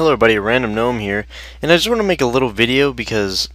Hello everybody, Random Gnome here, and I just want to make a little video because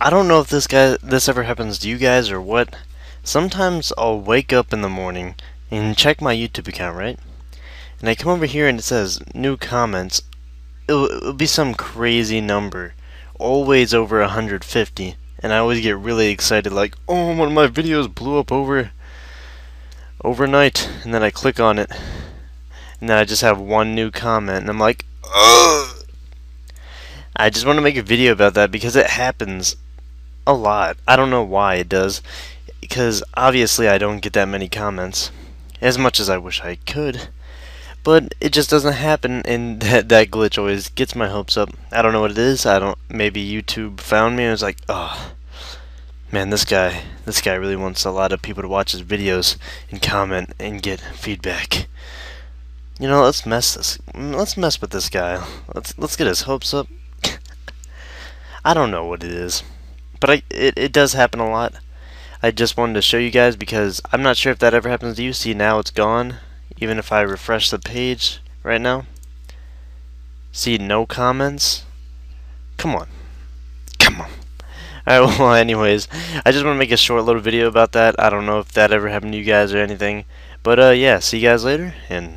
I don't know if this guy this ever happens to you guys or what. Sometimes I'll wake up in the morning and check my YouTube account, right? And I come over here and it says new comments. It'll, it'll be some crazy number, always over 150, and I always get really excited like, oh, one of my videos blew up over overnight, and then I click on it, and then I just have one new comment, and I'm like, Ugh. I just want to make a video about that because it happens a lot. I don't know why it does, because obviously I don't get that many comments, as much as I wish I could. But it just doesn't happen, and that that glitch always gets my hopes up. I don't know what it is. I don't. Maybe YouTube found me and was like, oh, man, this guy, this guy really wants a lot of people to watch his videos and comment and get feedback. You know, let's mess this. Let's mess with this guy. Let's let's get his hopes up. I don't know what it is, but I it it does happen a lot. I just wanted to show you guys because I'm not sure if that ever happens to you. See, now it's gone. Even if I refresh the page right now. See, no comments. Come on. Come on. Alright, well, anyways, I just want to make a short little video about that. I don't know if that ever happened to you guys or anything. But, uh, yeah, see you guys later, and